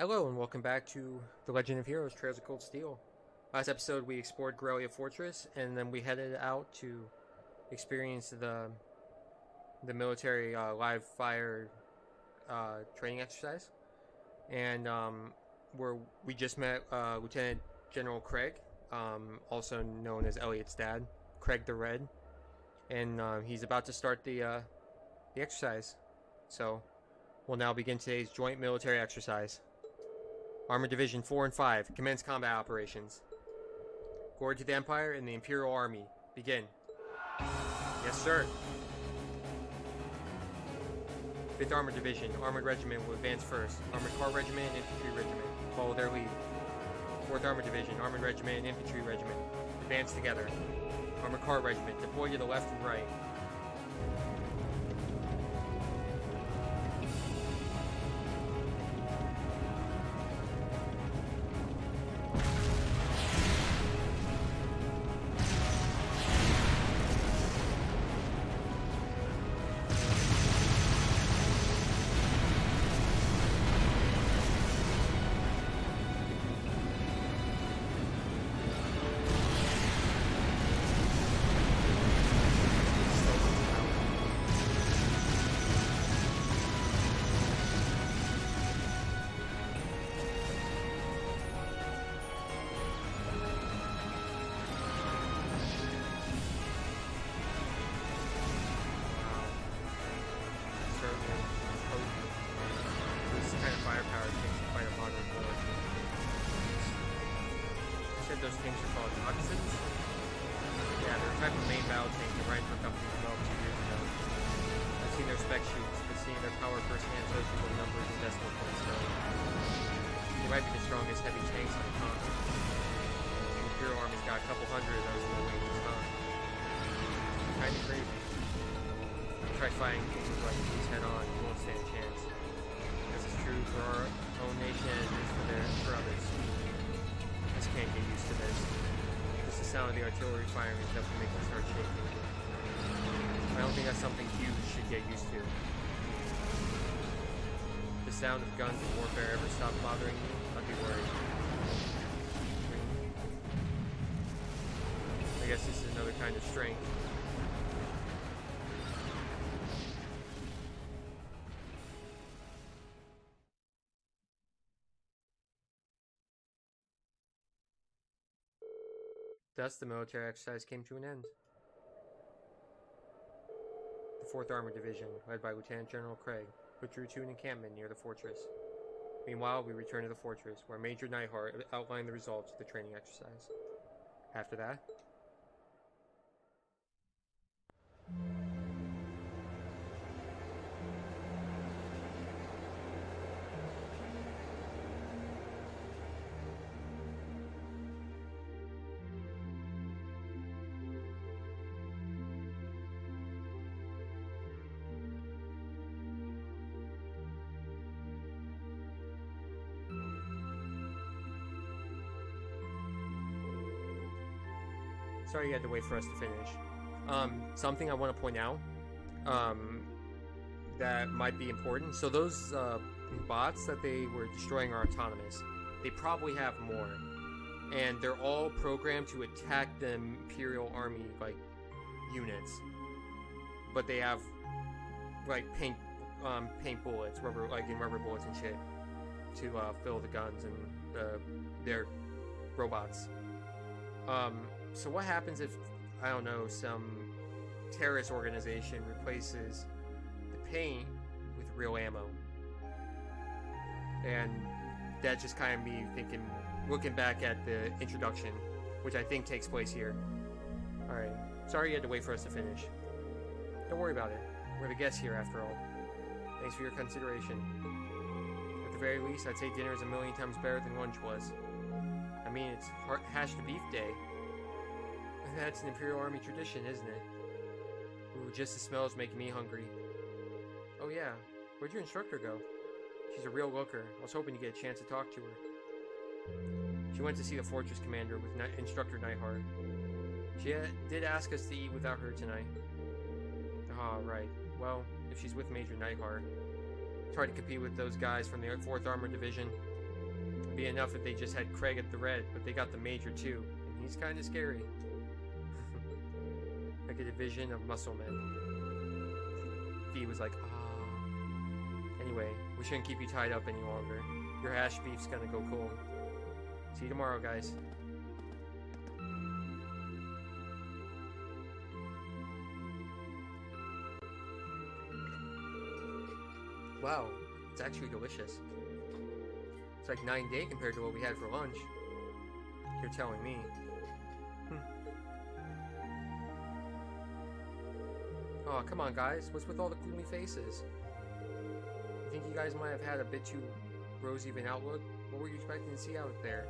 Hello and welcome back to The Legend of Heroes Trails of Cold Steel. Last episode we explored Garrelia Fortress and then we headed out to experience the the military uh, live fire uh, training exercise. And um, where we just met uh, Lieutenant General Craig, um, also known as Elliot's dad, Craig the Red, and uh, he's about to start the uh, the exercise. So we'll now begin today's joint military exercise. Armored Division 4 and 5, commence combat operations. Glory to the Empire and the Imperial Army. Begin. Yes, sir. 5th Armored Division, Armored Regiment will advance first. Armored Car Regiment and Infantry Regiment follow their lead. 4th Armored Division, Armored Regiment and Infantry Regiment advance together. Armored Car Regiment deploy to the left and right. For our own nation and for their for others. I just can't get used to this. Just the sound of the artillery firing is enough to make me start shaking. I don't think that's something you should get used to. The sound of guns in warfare ever stop bothering me, I'd be worried. I guess this is another kind of strength. Thus, the military exercise came to an end. The 4th Armored Division, led by Lieutenant General Craig, withdrew to an encampment near the fortress. Meanwhile, we returned to the fortress, where Major Neithardt outlined the results of the training exercise. After that, sorry you had to wait for us to finish. Um, something I want to point out um, that might be important. So those uh, bots that they were destroying are autonomous. They probably have more, and they're all programmed to attack the Imperial Army like units. But they have like paint um, paint bullets, rubber like in rubber bullets and shit to uh, fill the guns and the their robots. Um, so what happens if I don't know some terrorist organization replaces the paint with real ammo? And that just kind of me thinking, looking back at the introduction, which I think takes place here. All right, sorry you had to wait for us to finish. Don't worry about it. We're the guests here after all. Thanks for your consideration. At the very least, I'd say dinner is a million times better than lunch was. I mean, it's hashed beef day. That's an Imperial Army tradition, isn't it? Ooh, just the smell is making me hungry. Oh yeah, where'd your instructor go? She's a real looker. I was hoping to get a chance to talk to her. She went to see the fortress commander with Ni- instructor Neithardt. She uh, did ask us to eat without her tonight. Ah, right. Well, if she's with Major Neithardt, hard to compete with those guys from the 4th Armored Division. It'd be enough if they just had Craig at the red, but they got the Major too, and he's kind of scary. Get a vision of muscle men. Fie was like, ah. Anyway, we shouldn't keep you tied up any longer. Your hash beef's gonna go cold. See you tomorrow, guys. Wow, it's actually delicious. It's like nine day compared to what we had for lunch. You're telling me. Oh, come on, guys. What's with all the gloomy faces? You think you guys might have had a bit too rosy of an outlook? What were you expecting to see out there?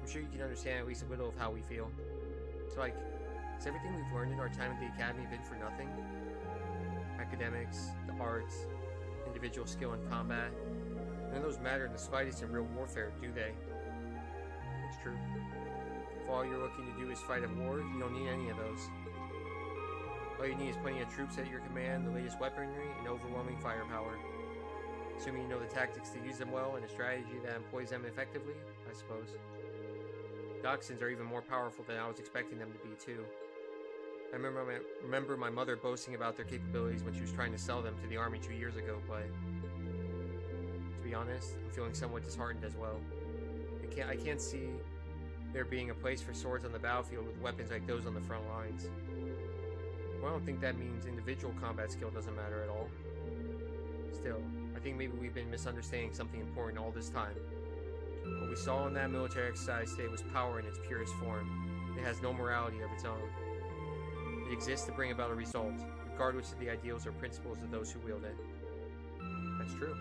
I'm sure you can understand at least a little of how we feel. It's like, has everything we've learned in our time at the Academy been for nothing? Academics, the arts, individual skill in combat. None of those matter in the slightest in real warfare, do they? It's true. If all you're looking to do is fight a war, you don't need any of those. All you need is plenty of troops at your command, the latest weaponry, and overwhelming firepower. Assuming you know the tactics to use them well and a strategy that employs them effectively, I suppose. Dachshunds are even more powerful than I was expecting them to be, too. I remember my, remember my mother boasting about their capabilities when she was trying to sell them to the army two years ago, but to be honest, I'm feeling somewhat disheartened as well. I can't, I can't see there being a place for swords on the battlefield with weapons like those on the front lines. Well, I don't think that means individual combat skill doesn't matter at all. Still, I think maybe we've been misunderstanding something important all this time. What we saw in that military exercise today was power in its purest form. It has no morality of its own. It exists to bring about a result, regardless of the ideals or principles of those who wield it. That's true.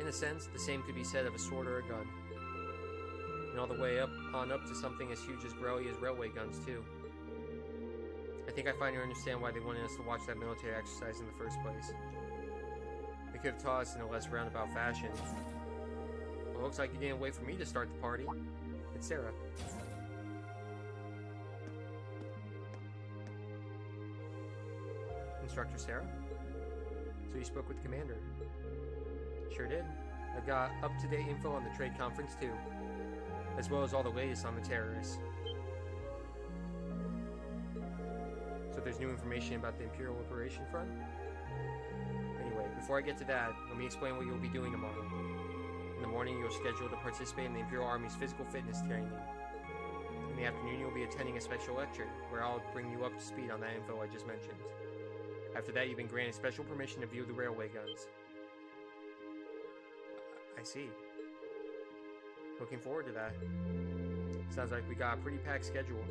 In a sense, the same could be said of a sword or a gun. And all the way up on up to something as huge as Garrelia's railway guns, too. I think I finally understand why they wanted us to watch that military exercise in the first place. They could have taught us in a less roundabout fashion. Well, looks like you didn't wait for me to start the party. It's Sarah. Instructor Sarah? So you spoke with the commander? Sure did. I've got up-to-date info on the trade conference too, as well as all the latest on the terrorists. So there's new information about the Imperial Liberation Front? Anyway, before I get to that, let me explain what you'll be doing tomorrow. In the morning, you're scheduled to participate in the Imperial Army's physical fitness training. In the afternoon, you'll be attending a special lecture, where I'll bring you up to speed on that info I just mentioned. After that, you've been granted special permission to view the railway guns. I see. Looking forward to that. Sounds like we got a pretty packed schedule.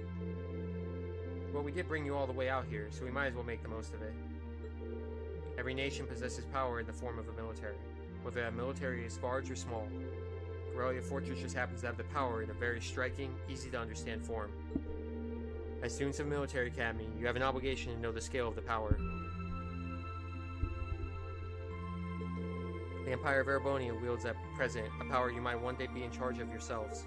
Well, we did bring you all the way out here, so we might as well make the most of it. Every nation possesses power in the form of a military, whether that military is large or small. Garrelia Fortress just happens to have the power in a very striking, easy to understand form. As students of Military Academy, you have an obligation to know the scale of the power. The Empire of Erebonia wields at present a power you might one day be in charge of yourselves.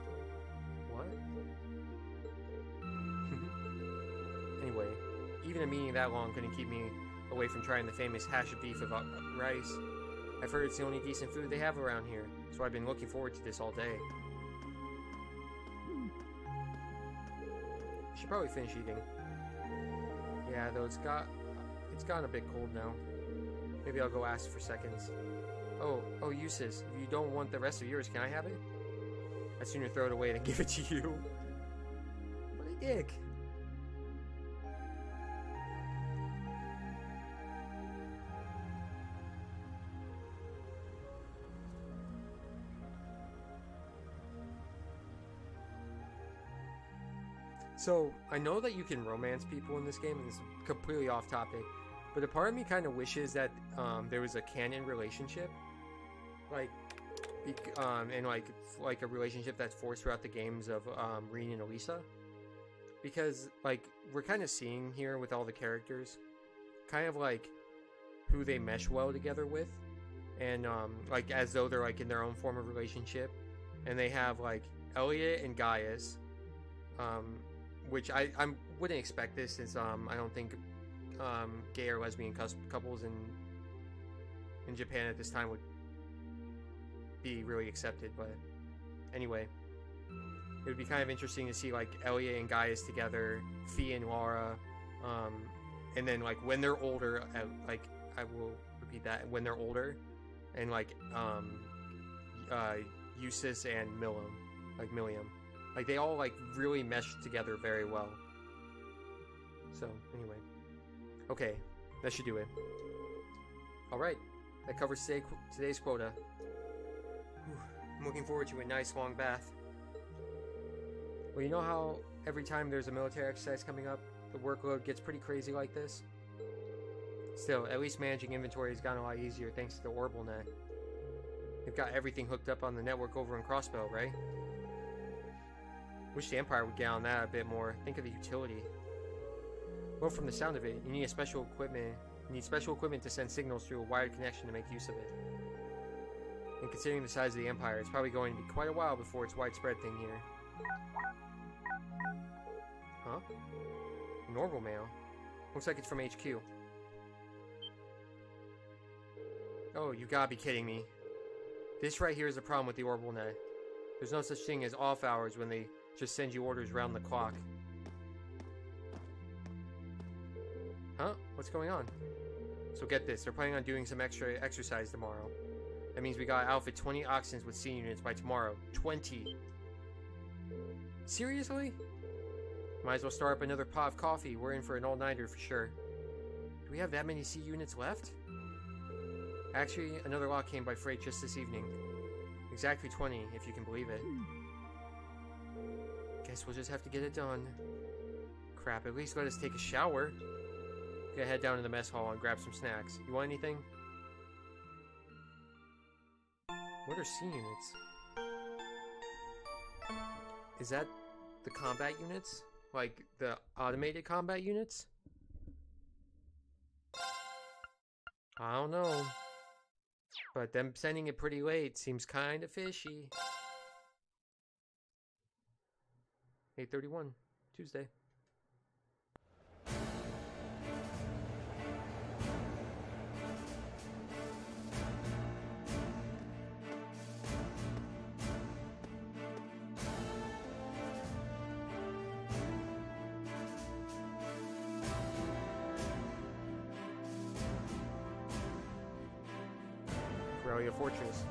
Even a meeting that long couldn't keep me away from trying the famous hash of beef of uh, rice. I've heard it's the only decent food they have around here, so I've been looking forward to this all day. Should probably finish eating. Yeah, though it's got it's gotten a bit cold now. Maybe I'll go ask for seconds. Oh, oh, Jusis. If you don't want the rest of yours, can I have it? I'd sooner throw it away than give it to you. What a dick. So, I know that you can romance people in this game, and it's completely off topic, but a part of me kind of wishes that um, there was a canon relationship, like, um, and like like a relationship that's forced throughout the games of um, Rean and Elise, because like we're kind of seeing here with all the characters, kind of like who they mesh well together with, and um, like as though they're like in their own form of relationship, and they have like Elliot and Gaius, um, which I I wouldn't expect this since um I don't think um, gay or lesbian couples in in Japan at this time would be really accepted, but anyway. It would be kind of interesting to see like Elliot and Gaius together, Fie and Laura, um, and then like when they're older, I, like I will repeat that when they're older, and like um, uh, Jusis and Millium, like Millium, like they all like really mesh together very well. So anyway, okay, that should do it. All right, that covers today, today's quota. Whew, I'm looking forward to a nice long bath. Well, you know how every time there's a military exercise coming up, the workload gets pretty crazy like this? Still, at least managing inventory has gotten a lot easier thanks to the Orbital Net. They've got everything hooked up on the network over in Crossbell, right? Wish the Empire would get on that a bit more. Think of the utility. Well, from the sound of it, you need a special equipment. You need special equipment to send signals through a wired connection to make use of it. And considering the size of the Empire, it's probably going to be quite a while before it's widespread thing here. Huh? Normal mail? Looks like it's from HQ. Oh, you gotta be kidding me. This right here is the problem with the orbital net. There's no such thing as off hours when they just send you orders round the clock. Huh? What's going on? So get this, they're planning on doing some extra exercise tomorrow. That means we gotta outfit 20 Oxens with C units by tomorrow. 20! Seriously? Might as well start up another pot of coffee. We're in for an all-nighter for sure. Do we have that many C units left? Actually, another lot came by freight just this evening. Exactly 20, if you can believe it. Guess we'll just have to get it done. Crap, at least let us take a shower. Gonna head down to the mess hall and grab some snacks. You want anything? What are C units? Is that the combat units? Like the automated combat units? I don't know. But them sending it pretty late seems kind of fishy. 8:31 Tuesday. Garrelia Fortress,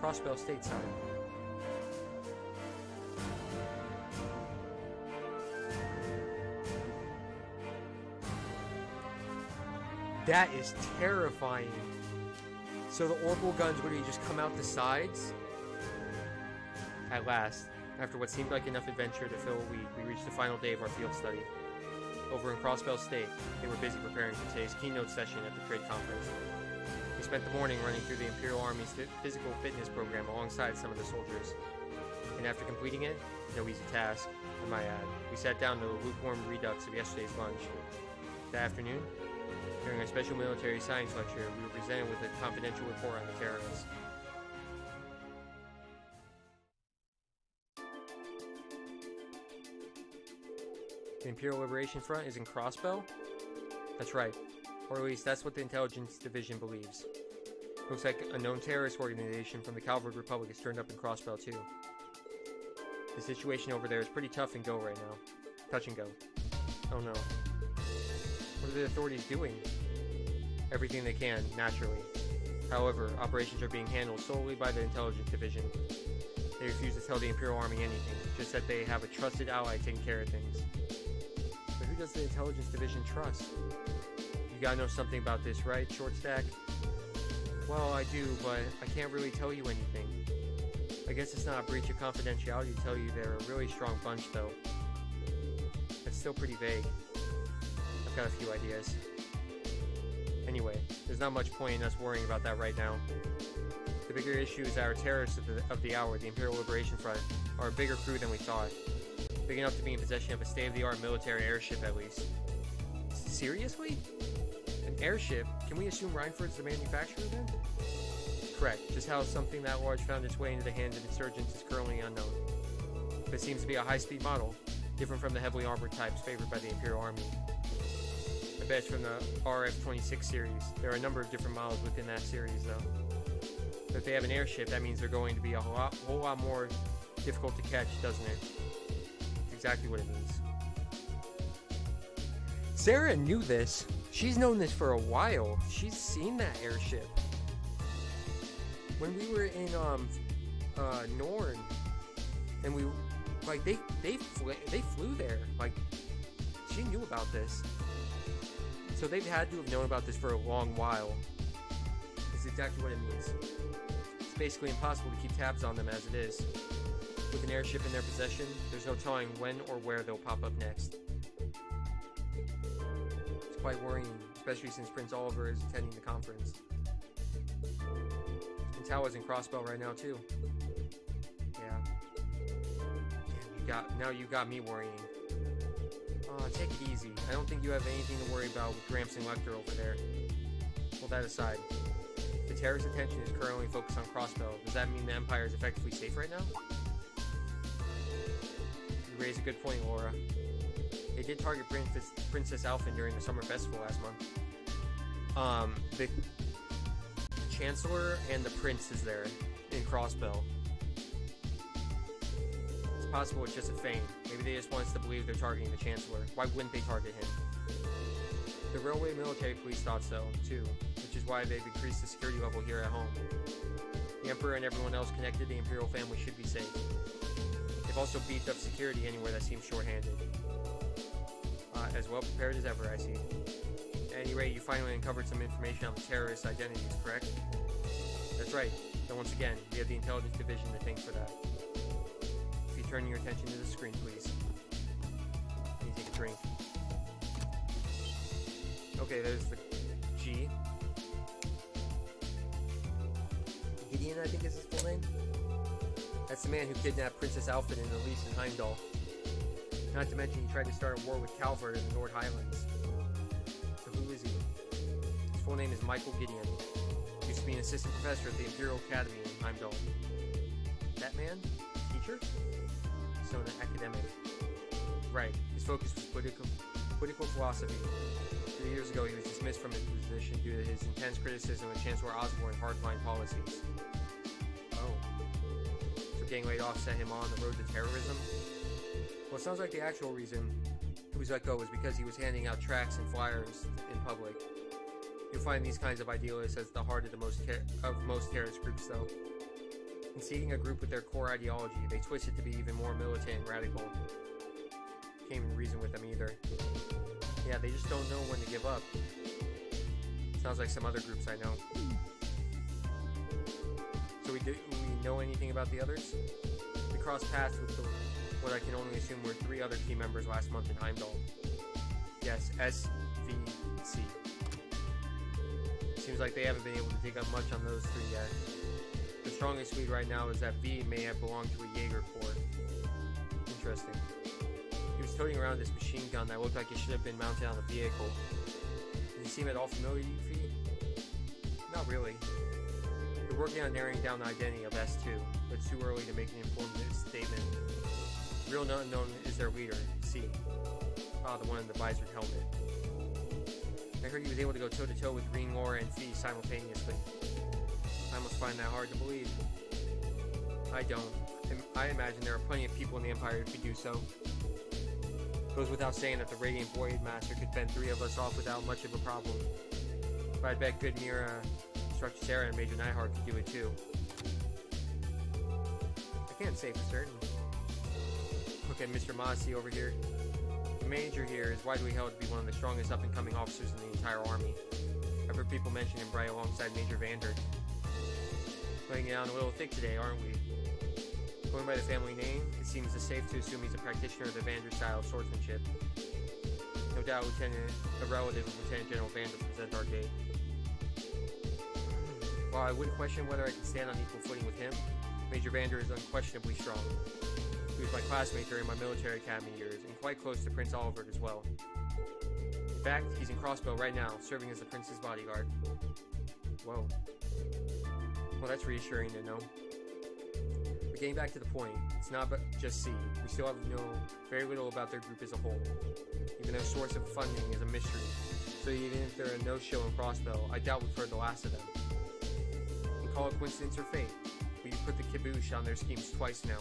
Crossbell stateside. That is terrifying. So the orbital guns literally just come out the sides? At last, after what seemed like enough adventure to fill a week, we reached the final day of our field study. Over in Crossbell State, they were busy preparing for today's keynote session at the trade conference. We spent the morning running through the Imperial Army's physical fitness program alongside some of the soldiers. And after completing it, no easy task, I might add, we sat down to a lukewarm redux of yesterday's lunch. That afternoon, during a special military science lecture, we were presented with a confidential report on the terrorists. The Imperial Liberation Front is in Crossbell? That's right, or at least that's what the Intelligence Division believes. Looks like a known terrorist organization from the Calvard Republic has turned up in Crossbell too. The situation over there is pretty tough and go right now. Touch and go. Oh no. What are the authorities doing? Everything they can, naturally. However, operations are being handled solely by the Intelligence Division. They refuse to tell the Imperial Army anything, just that they have a trusted ally taking care of things. But who does the Intelligence Division trust? You gotta know something about this, right, Short Stack? Well, I do, but I can't really tell you anything. I guess it's not a breach of confidentiality to tell you they're a really strong bunch, though. That's still pretty vague. I've got a few ideas. Anyway, there's not much point in us worrying about that right now. The bigger issue is our terrorists of the, of the hour, the Imperial Liberation Front, are a bigger crew than we thought. Big enough to be in possession of a state-of-the-art military airship, at least. Seriously? An airship? Can we assume Reinford's the manufacturer then? Correct. Just how something that large found its way into the hands of insurgents is currently unknown. But it seems to be a high-speed model, different from the heavily armored types favored by the Imperial Army. It's from the RF-26 series. There are a number of different models within that series, though. if they have an airship, that means they're going to be a whole lot, whole lot more difficult to catch, doesn't it? It's exactly what it means. Sarah knew this. She's known this for a while. She's seen that airship. When we were in um uh Nord and we like they they flew, they flew there. Like she knew about this. So they've had to have known about this for a long while. It's exactly what it means. It's basically impossible to keep tabs on them as it is. With an airship in their possession, there's no telling when or where they'll pop up next. It's quite worrying, especially since Prince Oliver is attending the conference. And Tao's in Crossbell right now too. Yeah. Damn, you got now you got me worrying. Oh, take it easy. I don't think you have anything to worry about with Gramps and Lecter over there. Well, that aside, the terrorist attention is currently focused on Crossbell. Does that mean the Empire is effectively safe right now? You raise a good point, Laura. They did target Princess, Princess Alfin during the summer festival last month. Um, the Chancellor and the Prince is there in Crossbell. It's possible it's just a feint. Maybe they just want us to believe they're targeting the Chancellor. Why wouldn't they target him? The railway military police thought so, too, which is why they've increased the security level here at home. The Emperor and everyone else connected to the Imperial family should be safe. They've also beefed up security anywhere that seems short-handed. Uh, as well prepared as ever, I see. At any rate, you finally uncovered some information on the terrorist identities, correct? That's right. And once again, we have the intelligence division to thank for that. Turn your attention to the screen, please. Can you take a drink? Okay, there's the G. Gideon, I think is his full name. That's the man who kidnapped Princess Alfin and Elise in Heimdall. Not to mention he tried to start a war with Calvard in the Nord Highlands. So who is he? His full name is Michael Gideon. He used to be an assistant professor at the Imperial Academy in Heimdall. That man? Teacher? So an academic. Right. His focus was political political philosophy. Three years ago, he was dismissed from his position due to his intense criticism of Chancellor Osborne's hardline policies. Oh. So getting laid off set him on the road to terrorism? Well, it sounds like the actual reason he was let go was because he was handing out tracts and flyers in public. You'll find these kinds of idealists as the heart of the most of most terrorist groups, though. In seeing a group with their core ideology, they twist it to be even more militant and radical. Can't even reason with them either. Yeah, they just don't know when to give up. Sounds like some other groups I know. So we do we know anything about the others? We crossed paths with the, what I can only assume were three other key members last month in Heimdall. Yes, SVC. Seems like they haven't been able to dig up much on those three yet. Strongest lead right now is that V may have belonged to a Jaeger Corps. Interesting. He was toting around this machine gun that looked like it should have been mounted on a vehicle. Did he seem at all familiar to you, V? Not really. We're working on narrowing down the identity of S2, but too early to make an informed statement. Real unknown is their leader, C. Ah, the one in the visored helmet. I heard he was able to go toe to toe with Rean Laura and Fie simultaneously. Find that hard to believe. I don't. I imagine there are plenty of people in the Empire who could do so. Goes without saying that the Radiant Void Master could fend three of us off without much of a problem. But I bet good Mira, uh, Structure Sarah, and Major Neithardt could do it too. I can't say for certain. Look at Mr. Mossy over here. The Major here is widely held to be one of the strongest up-and-coming officers in the entire army. I've heard people mention him right alongside Major Vander. Laying on a little thick today, aren't we? Going by the family name, it seems safe to assume he's a practitioner of the Vander style swordsmanship. No doubt Lieutenant, a relative of Lieutenant General Vander from Zender Gate. While I wouldn't question whether I can stand on equal footing with him, Major Vander is unquestionably strong. He was my classmate during my military academy years, and quite close to Prince Oliver as well. In fact, he's in Crossbell right now, serving as the prince's bodyguard. Whoa. Well, that's reassuring to know. But getting back to the point, it's not just C. We still have know very little about their group as a whole. Even their source of funding is a mystery. So even if they're a no-show in Crossbell, I doubt we've heard the last of them. In call it coincidence or fate, but you put the kibosh on their schemes twice now.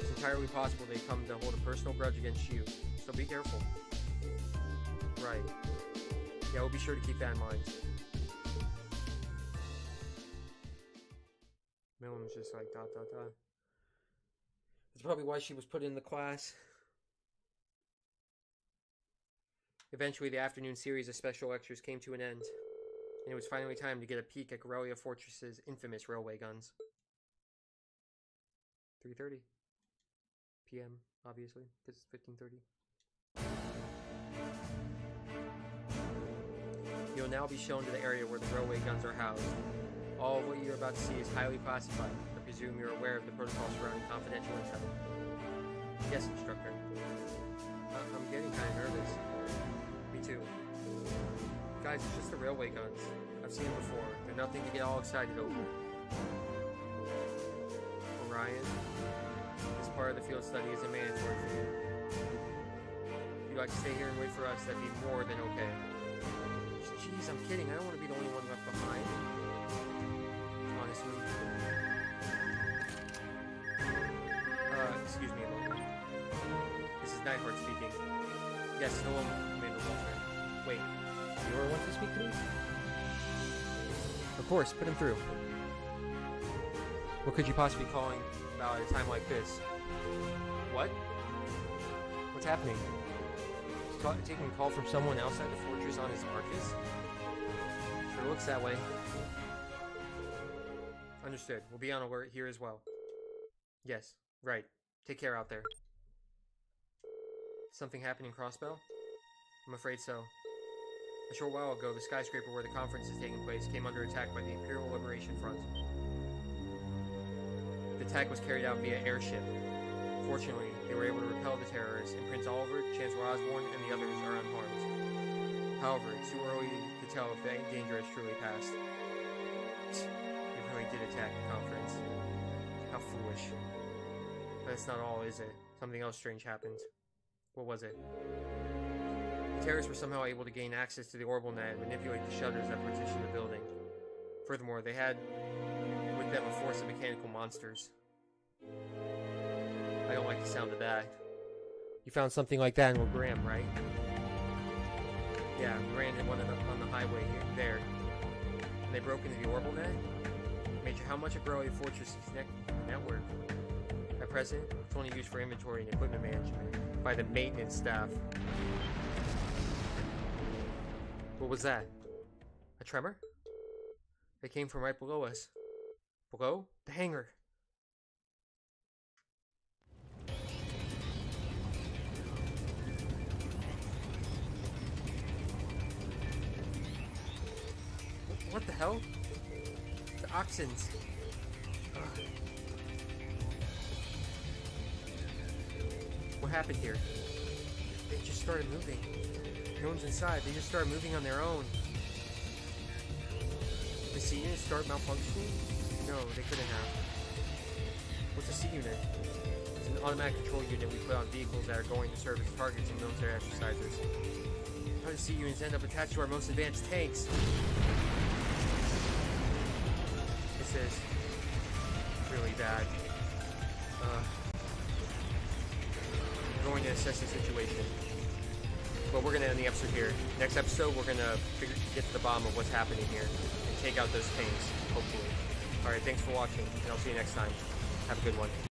It's entirely possible they come to hold a personal grudge against you, so be careful. Right. Yeah, we'll be sure to keep that in mind. Millium's just like dot dot dot. That's probably why she was put in the class. Eventually, the afternoon series of special lectures came to an end, and it was finally time to get a peek at Garrelia Fortress's infamous railway guns. 3.30 p.m., obviously, because it's 15.30. You'll now be shown to the area where the railway guns are housed. All what you're about to see is highly classified. I presume you're aware of the protocol surrounding confidential intel. Yes, instructor. I- I'm getting kind of nervous. Me too. Guys, it's just the railway guns. I've seen them before. They're nothing to get all excited over. Orion, this part of the field study is a mandatory for you. If you'd like to stay here and wait for us, that'd be more than okay. Jeez, I'm kidding. I don't want to be the only one left behind. Uh, excuse me a moment. This is Neithardt speaking. Yes, hello, Commander Walter. Wait, you were one to speak to me? Of course, put him through. What could you possibly be calling about at a time like this? What? What's happening? He's taking a call from someone outside the fortress on his Arcus? Sure looks that way. Understood. We'll be on alert here as well. Yes, right. Take care out there. Something happened in Crossbell? I'm afraid so. A short while ago, the skyscraper where the conference is taking place came under attack by the Imperial Liberation Front. The attack was carried out via airship. Fortunately, they were able to repel the terrorists, and Prince Oliver, Chancellor Osborne, and the others are unharmed. However, it's too early to tell if the danger has truly passed. Attack conference. How foolish. But that's not all, is it? Something else strange happened. What was it? The terrorists were somehow able to gain access to the orbital net and manipulate the shutters that partitioned the building. Furthermore, they had with them a force of mechanical monsters. I don't like the sound of that. You found something like that in Graham, right? Yeah, we ran into one on the, on the highway here, there. And they broke into the orbital net? Major, how much of Burley Fortress network? At present, it's only used for inventory and equipment management by the maintenance staff. What was that? A tremor? It came from right below us. Below? The hangar. What the hell? Ugh. What happened here? They just started moving. No one's inside. They just started moving on their own. Did the C unit start malfunctioning? No, they couldn't have. What's a C unit? It's an automatic control unit we put on vehicles that are going to serve as targets in military exercises. How did C units end up attached to our most advanced tanks? Is really bad. Uh, I'm going to assess the situation. But we're going to end the episode here. Next episode, we're going to get to the bottom of what's happening here and take out those tanks, hopefully. Alright, thanks for watching, and I'll see you next time. Have a good one.